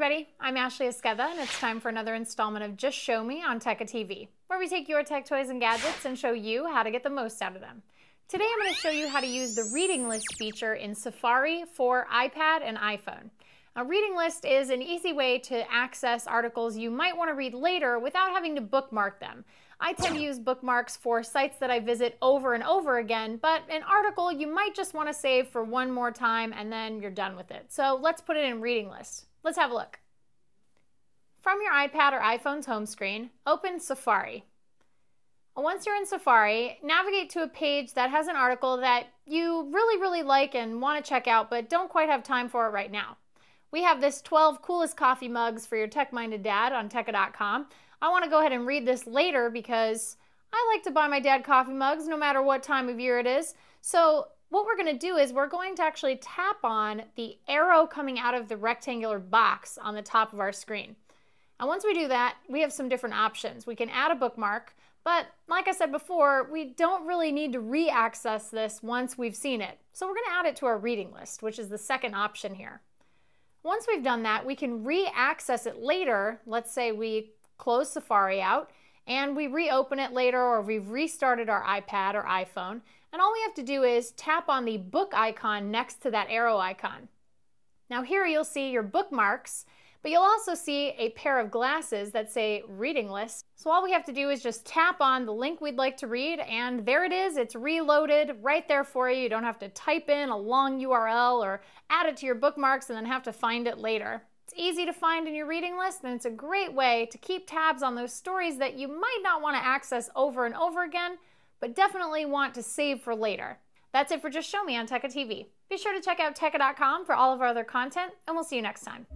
I'm Ashley Esqueda, and it's time for another installment of Just Show Me on Tecca TV, where we take your tech toys and gadgets and show you how to get the most out of them. Today I'm going to show you how to use the reading list feature in Safari for iPad and iPhone. A reading list is an easy way to access articles you might want to read later without having to bookmark them. I tend to use bookmarks for sites that I visit over and over again, but an article you might just want to save for one more time and then you're done with it. So let's put it in reading list. Let's have a look. From your iPad or iPhone's home screen, open Safari. Once you're in Safari, navigate to a page that has an article that you really, really like and want to check out, but don't quite have time for it right now. We have this 12 coolest coffee mugs for your tech-minded dad on tecca.com. I want to go ahead and read this later because I like to buy my dad coffee mugs no matter what time of year it is. So what we're going to do is we're going to actually tap on the arrow coming out of the rectangular box on the top of our screen. And once we do that, we have some different options. We can add a bookmark, but like I said before, we don't really need to re-access this once we've seen it. So we're gonna add it to our reading list, which is the second option here. Once we've done that, we can re-access it later. Let's say we close Safari out and we reopen it later or we've restarted our iPad or iPhone. And all we have to do is tap on the book icon next to that arrow icon. Now here you'll see your bookmarks but you'll also see a pair of glasses that say reading list. So all we have to do is just tap on the link we'd like to read and there it is. It's reloaded right there for you. You don't have to type in a long URL or add it to your bookmarks and then have to find it later. It's easy to find in your reading list and it's a great way to keep tabs on those stories that you might not want to access over and over again, but definitely want to save for later. That's it for Just Show Me on Tecca TV. Be sure to check out Tecca.com for all of our other content, and we'll see you next time.